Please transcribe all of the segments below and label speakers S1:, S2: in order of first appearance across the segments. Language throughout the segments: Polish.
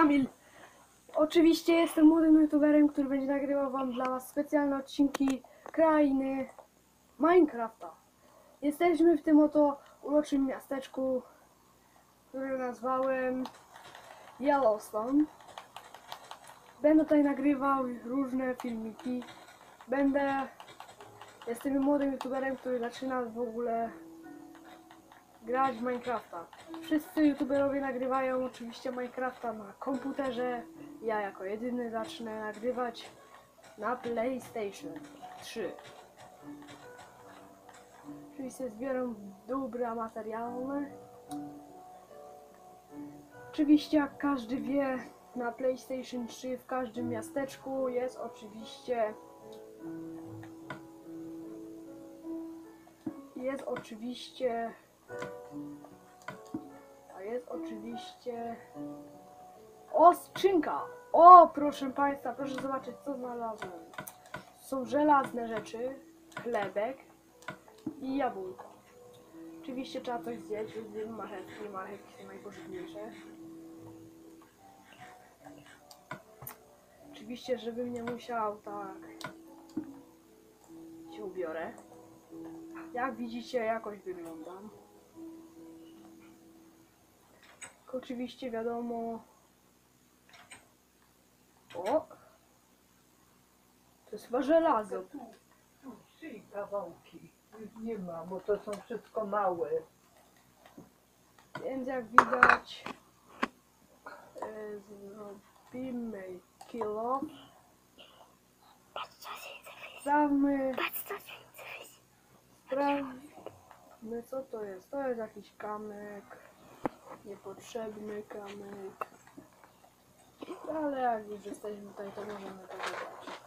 S1: Kamil. Oczywiście jestem młodym youtuberem, który będzie nagrywał wam dla was specjalne odcinki krainy Minecrafta. Jesteśmy w tym oto uroczym miasteczku, które nazwałem Yellowstone. Będę tutaj nagrywał różne filmiki. Będę... Jestem młodym youtuberem, który zaczyna w ogóle grać w Minecrafta. Wszyscy youtuberowie nagrywają oczywiście Minecrafta na komputerze. Ja jako jedyny zacznę nagrywać na PlayStation 3. Oczywiście zbieram dobra materialne. Oczywiście jak każdy wie, na PlayStation 3 w każdym miasteczku jest oczywiście jest oczywiście a jest oczywiście o skrzynka o proszę państwa proszę zobaczyć co znalazłem są żelazne rzeczy chlebek i jabłko oczywiście trzeba coś zjeść zjemy marchewki marchewki są najpożywniejsze Oczywiście, żebym nie musiał tak się ubiorę. Jak widzicie, jakoś wyglądam. Oczywiście wiadomo. O! To jest chyba żelazo.
S2: Tu, tu trzy kawałki. Już nie ma, bo to są wszystko małe.
S1: Więc jak widać, e, zrobimy kilo. Sprawmy, sprawmy co to jest. To jest jakiś kamyk, niepotrzebny kamyk. Ale jak już jesteśmy tutaj, to możemy to dodać.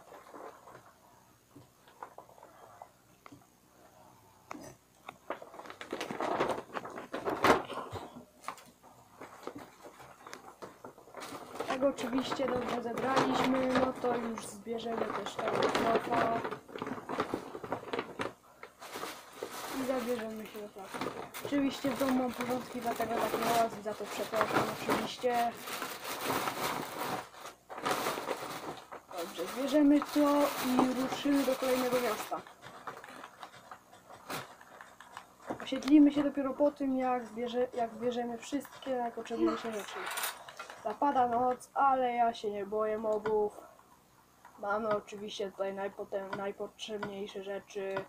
S1: Jak oczywiście dobrze zebraliśmy, no to już zbierzemy też tego trofa. I zabierzemy się do pracy. Oczywiście w domu mam porządki, dlatego tak i za to przepraszam oczywiście. Dobrze, zbierzemy to i ruszymy do kolejnego miasta. Osiedlimy się dopiero po tym, jak, zbierze, jak zbierzemy wszystkie najpotrzebniejsze rzeczy. Zapada noc, ale ja się nie boję mobów. Mamy oczywiście tutaj najpotem, najpotrzebniejsze rzeczy.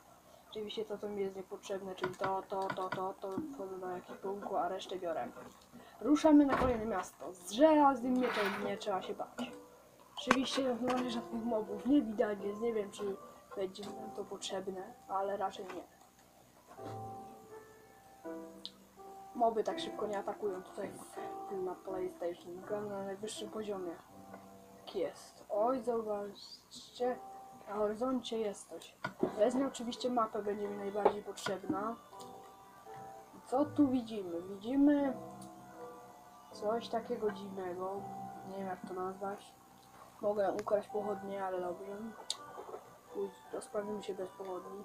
S1: Oczywiście to, co mi jest niepotrzebne, czyli to, to, to, to, to wchodzę do ekwipunku, a resztę biorę. Ruszamy na kolejne miasto. Z żelaznym mieczem nie trzeba się bać. Oczywiście na razie żadnych mobów nie widać, więc nie wiem, czy będzie nam to potrzebne, ale raczej nie. Moby tak szybko nie atakują tutaj na PlayStation. Na najwyższym poziomie. Tak jest. Oj, zobaczcie. Na horyzoncie jest coś. Wezmę oczywiście mapę, będzie mi najbardziej potrzebna. Co tu widzimy? Widzimy coś takiego dziwnego. Nie wiem jak to nazwać. Mogę ukraść pochodnie, ale dobrze. Rozprawimy się bez pochodni.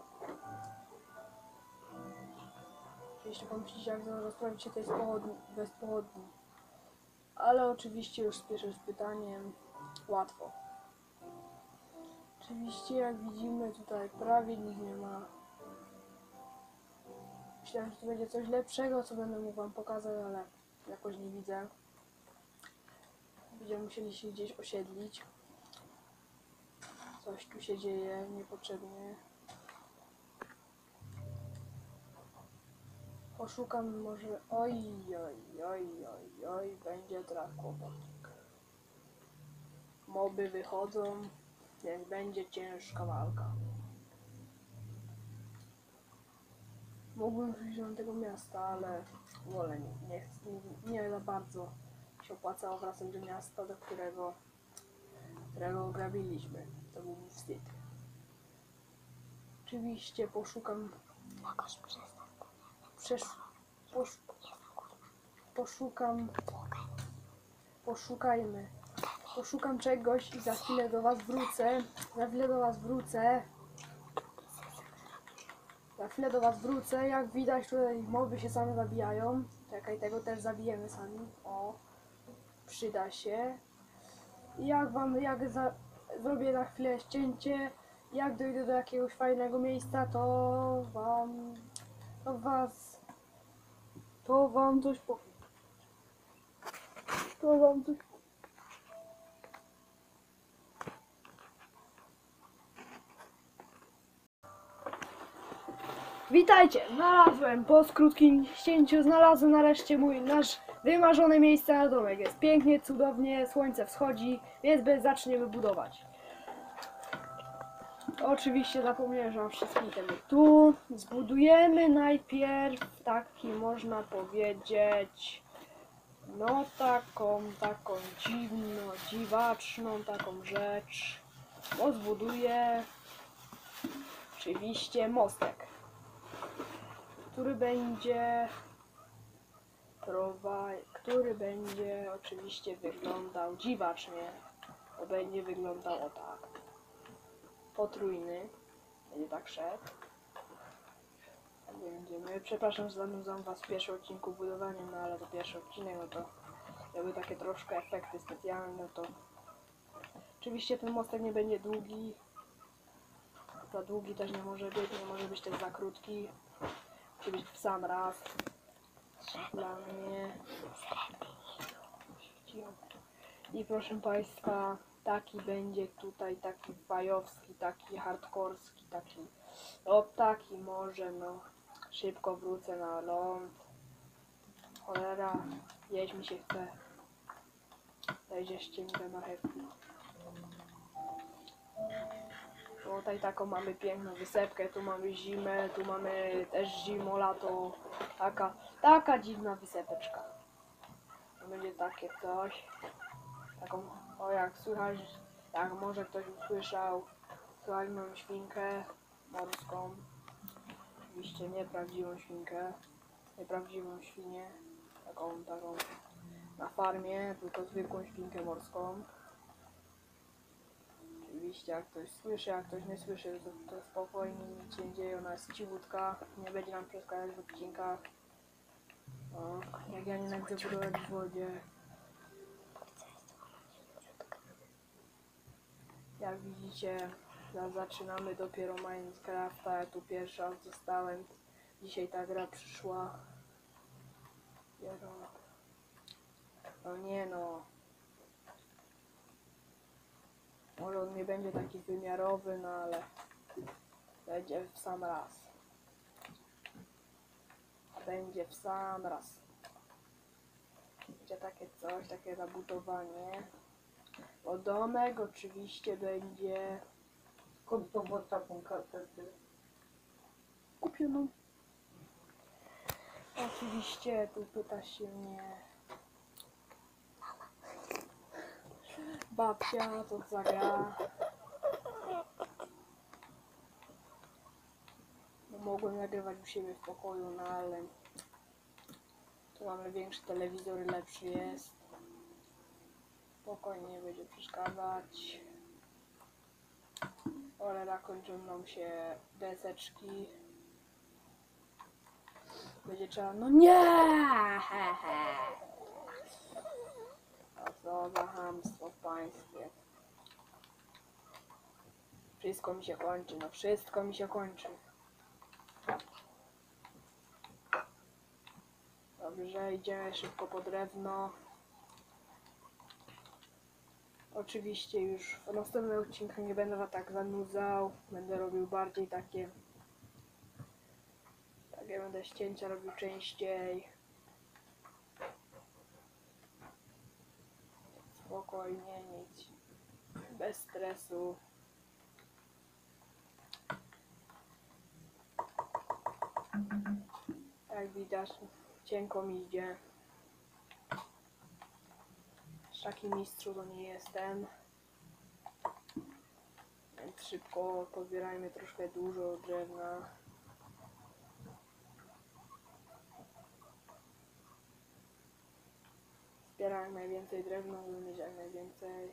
S1: Jeśli pomyślicie, jak rozprawić się jest pochodni, bez pochodni. Ale oczywiście już spieszę z pytaniem. Łatwo. Oczywiście jak widzimy tutaj prawie nic nie ma. Myślałem, że to będzie coś lepszego, co będę mógł wam pokazać, ale jakoś nie widzę. Będziemy musieli się gdzieś osiedlić. Coś tu się dzieje niepotrzebnie. Poszukam może. Oj, oj, oj, oj, oj, będzie teraz. Moby wychodzą, więc będzie ciężka walka. Mógłbym wrócić do tego miasta, ale wolę nie, nie, chcę- nie za bardzo się opłacało wracać do miasta, do którego, którego grabiliśmy. To był wstyd. Oczywiście poszukam Przesz... Posz... Poszukam... Poszukajmy. Poszukam czegoś i za chwilę do was wrócę. Za chwilę do was wrócę. Za chwilę do was wrócę. Jak widać tutaj moby się same zabijają. Czekaj, tego też zabijemy sami. O. przyda się. Jak wam, jak za, zrobię na chwilę ścięcie, jak dojdę do jakiegoś fajnego miejsca, to wam, to was, to wam coś powiem. To wam coś Witajcie! Znalazłem po krótkim ścięciu, znalazłem nareszcie mój nasz wymarzone miejsce na domek. Jest pięknie, cudownie, słońce wschodzi, więc zaczniemy budować. Oczywiście zapomniałem, że mam wszystkie itemy tu. Zbudujemy najpierw taki można powiedzieć no taką, taką dziwną, dziwaczną taką rzecz. Bo zbuduję oczywiście mostek który będzie który będzie oczywiście wyglądał dziwacznie, bo będzie wyglądał o tak. Potrójny, będzie tak szedł. Będziemy. Przepraszam, zanudzam was w pierwszym odcinku budowaniem, no ale to pierwszy odcinek, no to jakby takie troszkę efekty specjalne, to oczywiście ten mostek nie będzie długi. Za długi też nie może być, nie może być też za krótki. Być w sam raz. Dla mnie. I proszę Państwa, taki będzie tutaj, taki fajowski, taki hardkorski, taki, o taki może, no, szybko wrócę na ląd. Cholera, jeść mi się chce. Dajcie ścięgę marchewki. Tutaj taką mamy piękną wysepkę, tu mamy zimę, tu mamy też zimo, lato. Taka, taka dziwna wysepeczka. To będzie takie coś. Taką, o jak słychać, jak może ktoś usłyszał, słychać moją świnkę morską. Oczywiście nie prawdziwą świnkę, nieprawdziwą świnię, taką, taką na farmie, tylko zwykłą świnkę morską. Oczywiście, jak ktoś słyszy, jak ktoś nie słyszy, to, to spokojnie, nic się nie dzieje, ona jest cichutka, nie będzie nam przeszkadzać w odcinkach. O, jak ja nienawidzę budować w wodzie. Jak widzicie, za- zaczynamy dopiero Minecrafta, ja tu pierwszy raz zostałem. Dzisiaj ta gra przyszła. No nie no. Może on nie będzie taki wymiarowy, no ale będzie w sam raz. Będzie w sam raz. Będzie takie coś, takie zabudowanie. Bo domek oczywiście będzie
S2: Skąd to było taką kasetę?
S1: kupioną. Oczywiście tu pyta się mnie babcia, to zagra. No, mogłem nagrywać u siebie w pokoju, no ale tu mamy większy telewizor lepszy jest. Spokojnie nie będzie przeszkadzać. Cholera, kończą nam się deseczki. Będzie trzeba, no nie! He, he. Co za hamstwo w państwie. Wszystko mi się kończy, no wszystko mi się kończy. Dobrze, idziemy szybko po drewno. Oczywiście już w następnym odcinku nie będę tak zanudzał. Będę robił bardziej takie... Takie będę ścięcia robił częściej. Spokojnie, nic. Bez stresu. Jak widać, cienko mi idzie. Aż Taki mistrzu to nie jestem. Więc szybko pozbierajmy troszkę dużo drewna. zbieram jak najwięcej drewna, żeby mieć jak najwięcej.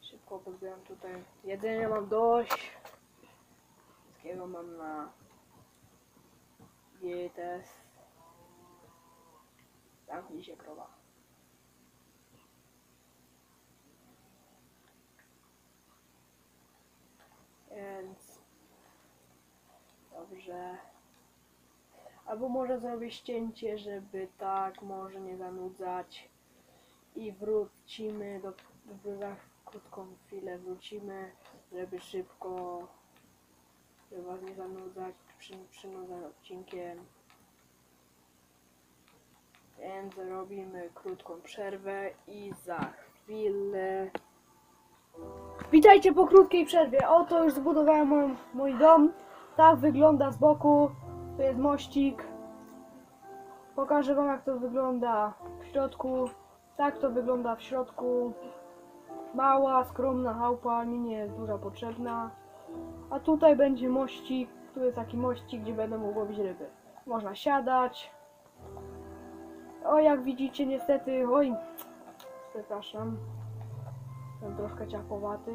S1: Szybko pozbieram tutaj. Jedzenia mam dość. Wszystkiego mam na... Dietes. Zamknij się krowa. Więc... Dobrze. Albo może zrobię ścięcie, żeby tak może nie zanudzać. I wrócimy do za krótką chwilę wrócimy, żeby szybko żeby was nie zanudzać przy, przynudzanym odcinkiem. Więc robimy krótką przerwę i za chwilę. Witajcie po krótkiej przerwie. Oto już zbudowałem mój, mój dom. Tak wygląda z boku. Tu jest mościk. Pokażę wam jak to wygląda w środku. Tak to wygląda w środku. Mała, skromna chałupa, mi nie jest duża potrzebna. A tutaj będzie mościk. Tu jest taki mościk, gdzie będę mógł łowić ryby. Można siadać. O, jak widzicie, niestety, oj, przepraszam, jestem troszkę ciapowaty.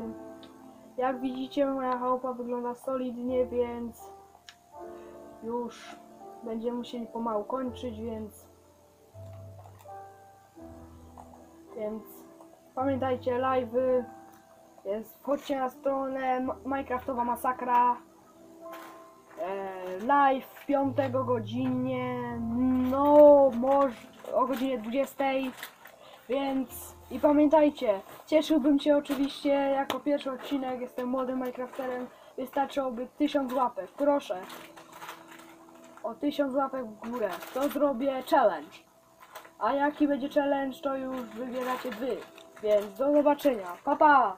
S1: Jak widzicie, moja chałupa wygląda solidnie, więc już będziemy musieli pomału kończyć, więc więc pamiętajcie, live'y jest, wchodźcie na stronę Minecraftowa Masakra. E, live w piątego godzinie, no może o godzinie 20, więc i pamiętajcie, cieszyłbym się oczywiście jako pierwszy odcinek, jestem młodym Minecrafterem, wystarczyłoby 1000 łapek, proszę, o 1000 łapek w górę, to zrobię challenge, a jaki będzie challenge to już wybieracie wy, więc do zobaczenia, pa pa!